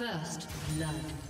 First blood.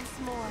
Once more.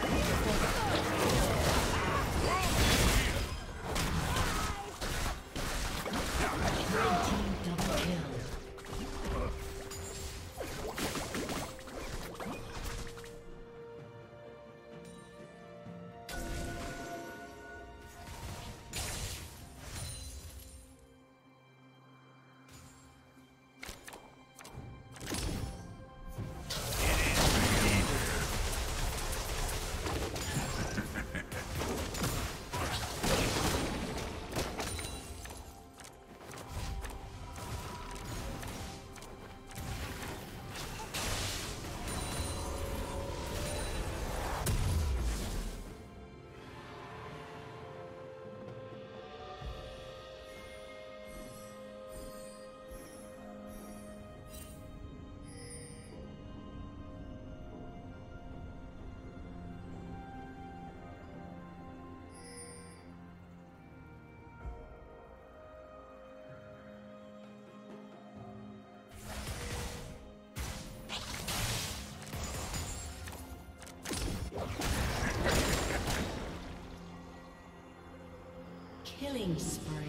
Killing spree.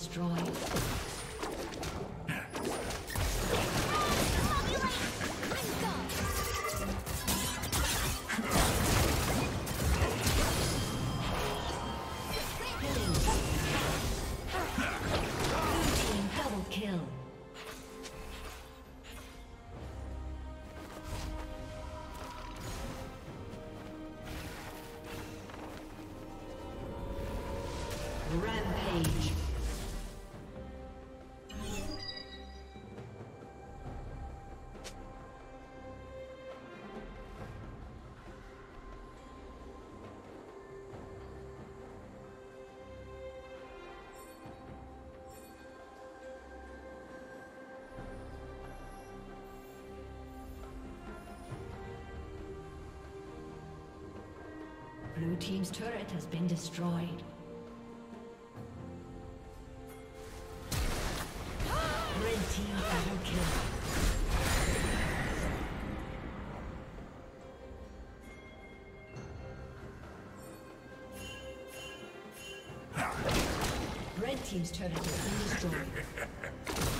Destroyed. Blue team's turret has been destroyed. Red team double kill. Red team's turret has been destroyed.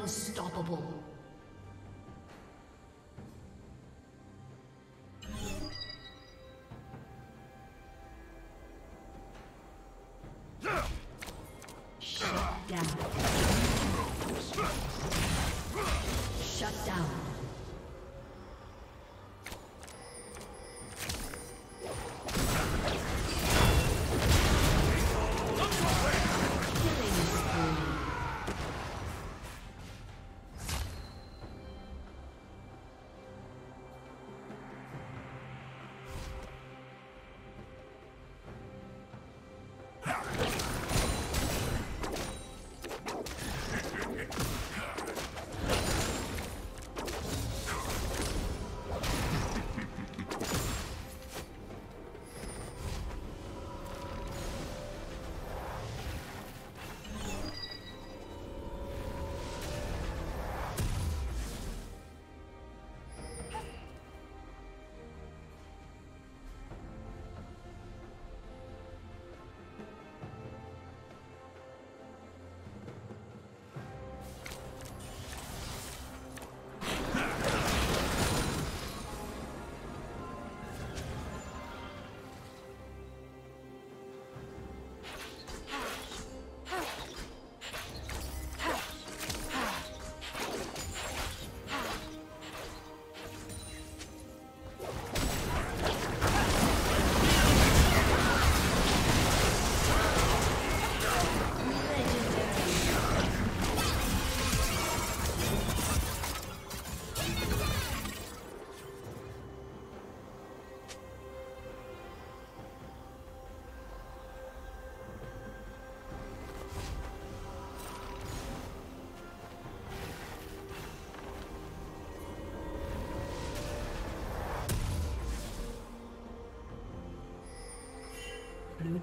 Unstoppable.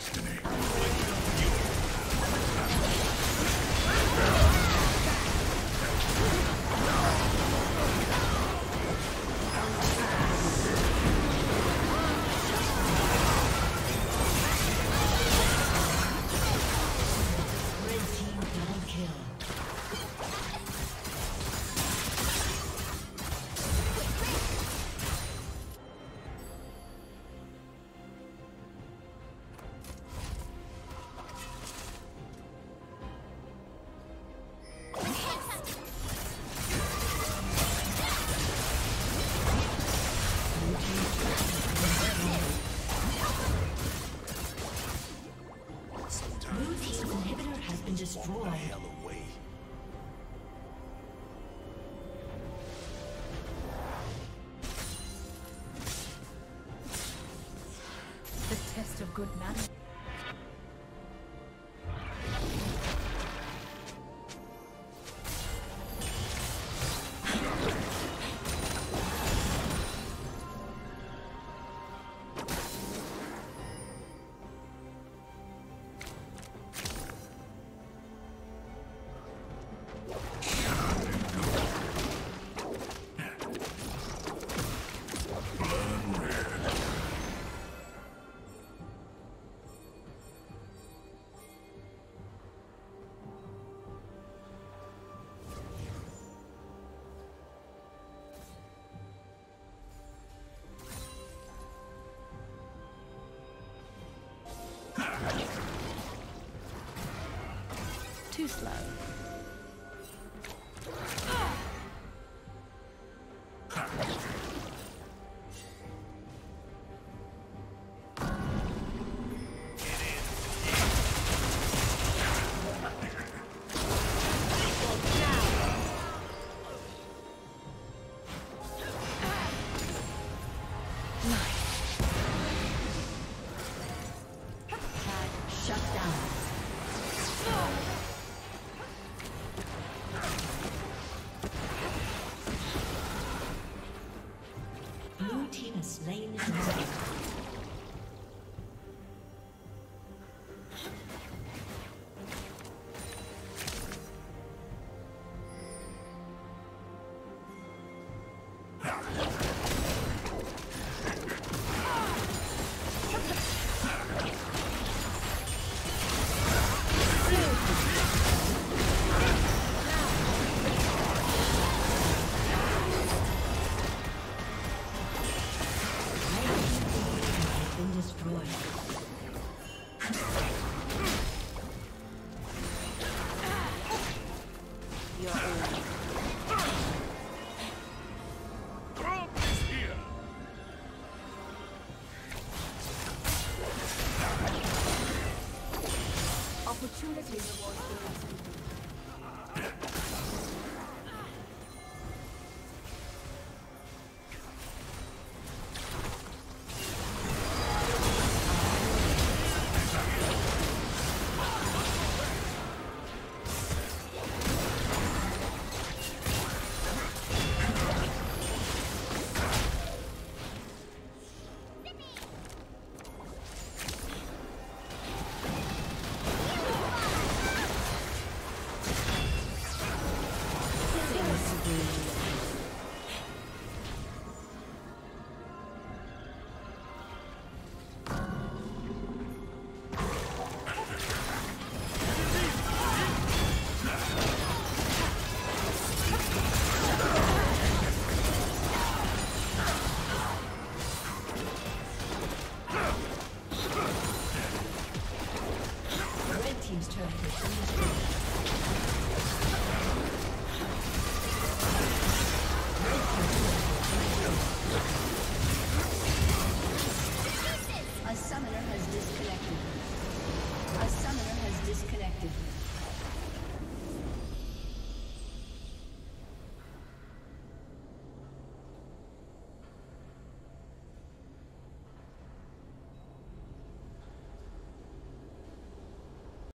destiny. good manners. Too slow.